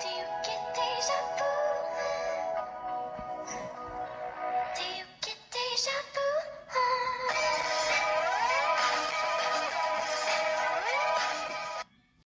Do you get